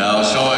Now, Sean.